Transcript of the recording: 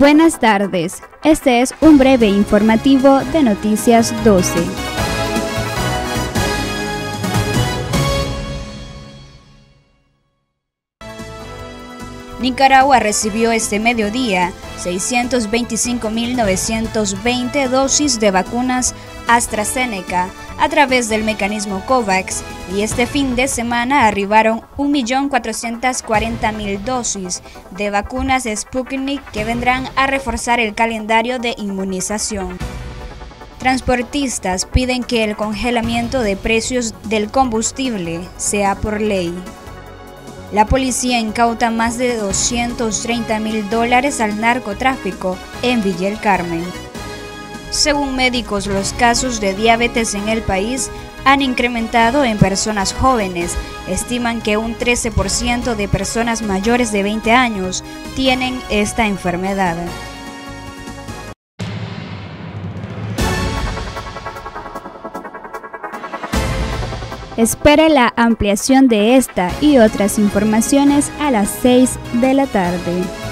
Buenas tardes, este es un breve informativo de Noticias 12. Nicaragua recibió este mediodía 625.920 dosis de vacunas AstraZeneca a través del mecanismo COVAX y este fin de semana arribaron 1.440.000 dosis de vacunas Sputnik que vendrán a reforzar el calendario de inmunización. Transportistas piden que el congelamiento de precios del combustible sea por ley. La policía incauta más de 230 mil dólares al narcotráfico en Villa el Carmen. Según médicos, los casos de diabetes en el país han incrementado en personas jóvenes. Estiman que un 13% de personas mayores de 20 años tienen esta enfermedad. Espere la ampliación de esta y otras informaciones a las 6 de la tarde.